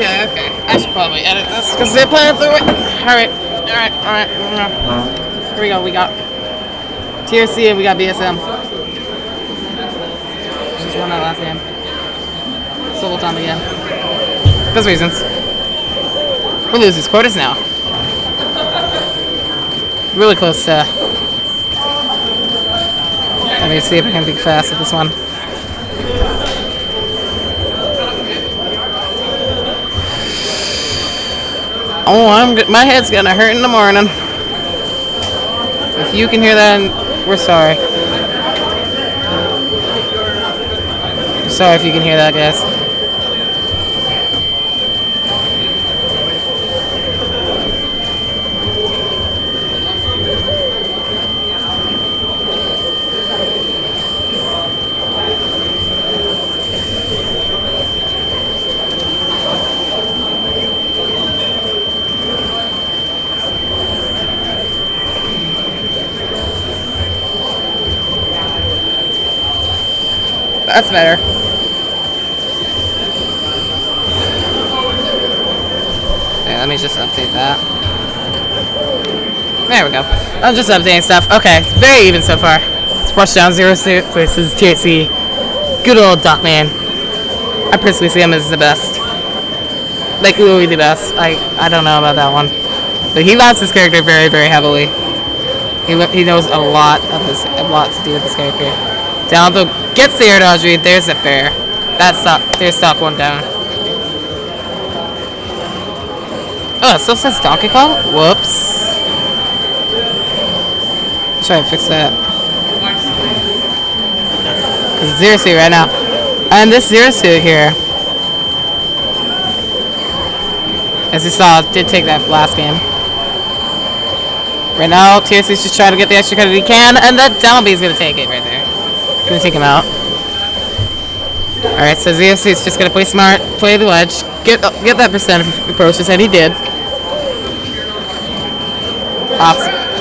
Okay, okay. I should probably edit this because they're playing through it. Alright, alright, alright. Here we go. We got TRC and we got BSM. Just won that last game. Solo time again. Those reasons. We lose these quarters now. Really close to. Let me see if I can be fast with this one. Oh, I'm. My head's gonna hurt in the morning. If you can hear that, we're sorry. Sorry if you can hear that, guys. That's better. Okay, let me just update that. There we go. I'm just updating stuff. Okay, very even so far. It's Rushdown Zero Suit versus THC. Good old Duckman. I personally see him as the best. Like, really the best. I, I don't know about that one. But he loves his character very, very heavily. He, he knows a lot of his, a lot to do with his character. Down gets the air dodge read. There's a fair. That's stock. There's stock one down. Oh, it still says Donkey Kong. Whoops. Let's try and fix that. Cause zero suit right now, and this zero suit here, as you saw, did take that last game. Right now, TSC's just trying to get the extra credit he can, and that down B is gonna take it right there. Gonna take him out. Alright, so ZFC is just gonna play smart, play the wedge, get get that percent of approaches, and he did. Off,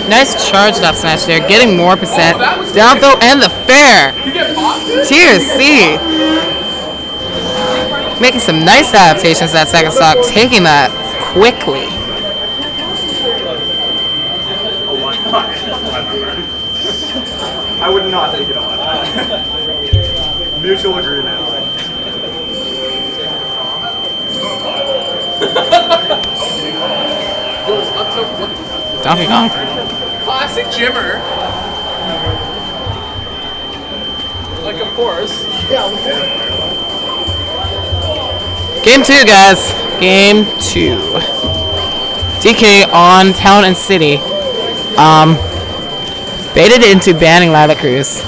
nice charged up smash there, getting more percent. Down throw and the fair! TRC! Making some nice adaptations that second stock, taking that quickly. I would not take it on. Mutual agreement. Donkey Kong. Classic Jimmer. Like, of course. Yeah. Game two, guys. Game two. DK on Town and City. Um, baited into banning Lylat Cruise.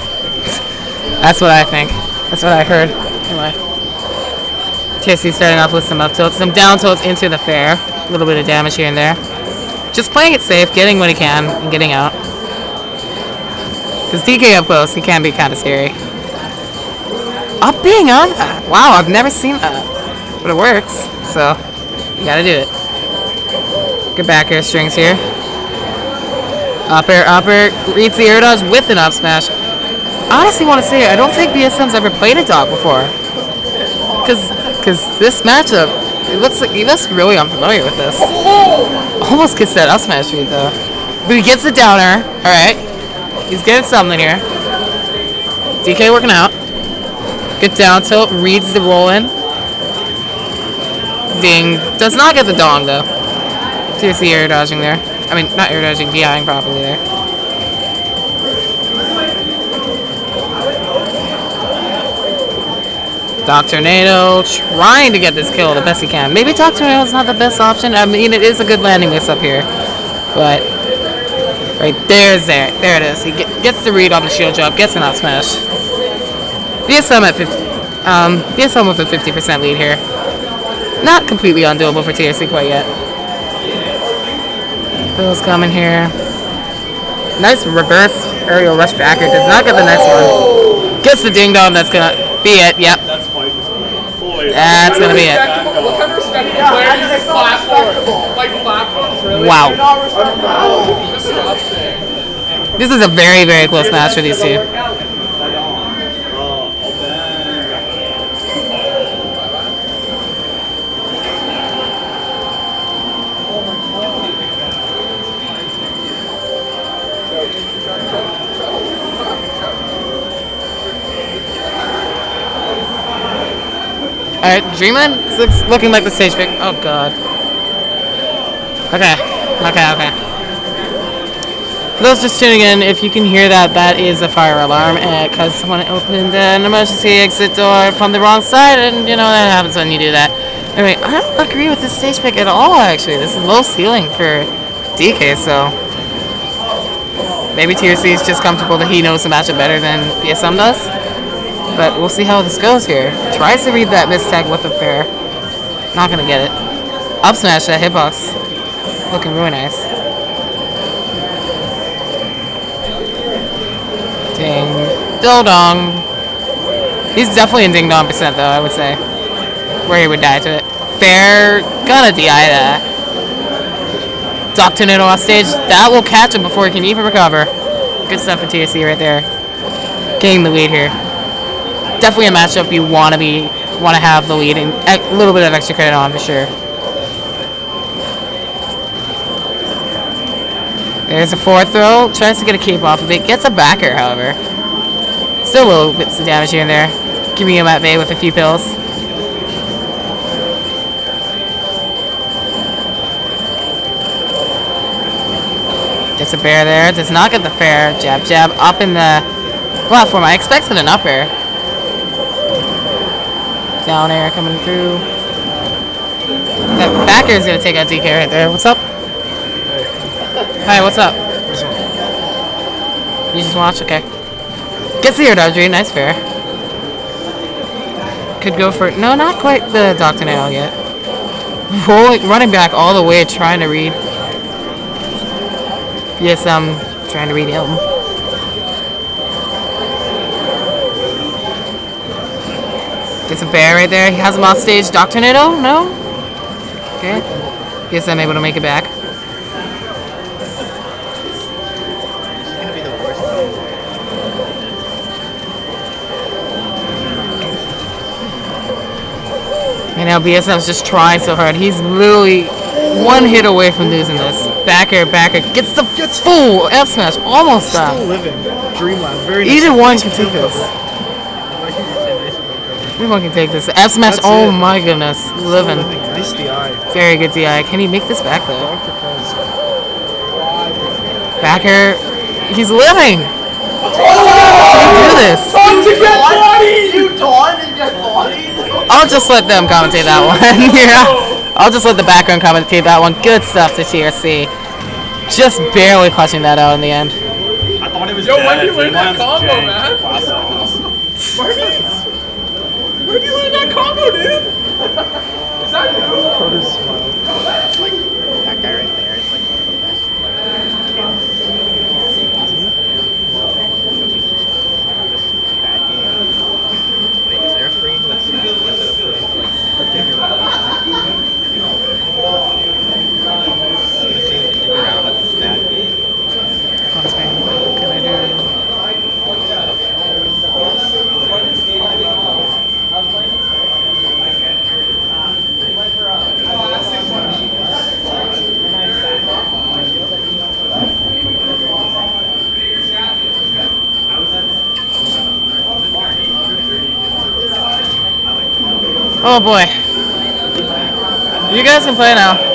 That's what I think. That's what I heard. Anyway. TSC starting off with some up tilts, some down tilts into the fair. A little bit of damage here and there. Just playing it safe, getting what he can, and getting out. Because DK up close, he can be kind of scary. Up being on that. Wow, I've never seen that. But it works, so you gotta do it. Good back air strings here. Up air, up air, reads the air dodge with an up smash. I honestly want to say, I don't think BSM's ever played a dog before. Cause, cause this matchup, it looks like he looks really unfamiliar with this. Almost gets that up smash read though. But he gets the downer, alright. He's getting something here. DK working out. Good down tilt, reads the roll in. Ding. Does not get the dong though. TSC air dodging there. I mean, not air dodging, DIing properly there. Doctornado trying to get this kill the best he can. Maybe Doctornado's not the best option. I mean, it is a good landing mix up here. But, right there's there. There it is. He get, gets the read on the shield drop, gets an out smash. BSM at 50. Um, BSM with a 50% lead here. Not completely undoable for TRC quite yet. Bill's coming here. Nice reverse aerial rush backer. Does not get the next one. Gets the ding dong. That's gonna be it. Yep. That's Spike. Holy. That's gonna be it. Respectable- What respectable player uses platform? Like platforms, really? Wow. This is a very, very close match for these two. Alright, Dreamland looks looking like the stage pick. Oh god. Okay. Okay, okay. For those just tuning in, if you can hear that, that is a fire alarm eh, because someone opened an emergency exit door from the wrong side, and you know that happens when you do that. Anyway, I don't agree with this stage pick at all, actually. This is low ceiling for DK, so maybe TRC is just comfortable that he knows the matchup better than BSM does. But we'll see how this goes here. Tries to read that mistag with a fair. Not gonna get it. Up smash that hitbox. Looking really nice. Ding. Dill dong. He's definitely in ding dong percent though, I would say. Where he would die to it. Fair. Gonna DI that. Doc Tornado off stage. That will catch him before he can even recover. Good stuff for TSC right there. Getting the lead here. Definitely a matchup you want to be want to have the lead and a little bit of extra credit on for sure. There's a fourth throw. Tries to get a cape off of it. Gets a backer, however. Still a little bits of damage here and there. Keeping him at bay with a few pills. Gets a bear there. Does not get the fair. Jab, jab. Up in the platform. I expected an up air. Down air coming through. That back air is going to take out DK right there. What's up? Hi, what's up? You just watch? Okay. Gets the air dodge read. Nice fair. Could go for... No, not quite the Dr. Nail yet. Rolling, running back all the way, trying to read. Yes, I'm trying to read him. Gets a bear right there. He has him off stage. Dr. Tornado? No? Okay. Guess I'm able to make it back. You know, BSM's just trying so hard. He's literally one hit away from losing this. Backer, backer. Gets the gets full F smash. Almost Still living. Dreamland. Very nice. Either one can take this. Either one can take this. F smash. That's Oh it. my goodness. Living. Living. Nice DI. Very good DI. Can he make this back though? Dr. Pez. Backer. He's living. Can he do this? Time to get bodied! You died and get bodied? I'll just let them commentate that one. yeah. I'll just let the background commentate that one. Good stuff to TRC. Just barely clutching that out in the end. I thought it was Yo, dead. when did you learn that combo, man? Wow. Marmies! Where did you learn that combo, dude? Is that you? That guy right there is like one of the best players. Bad game. Wait, is there a free? Let's see. Is it a free? Like, dig around. I'm gonna see if they dig around at this bad game. What can I do? Oh boy. You guys can play now.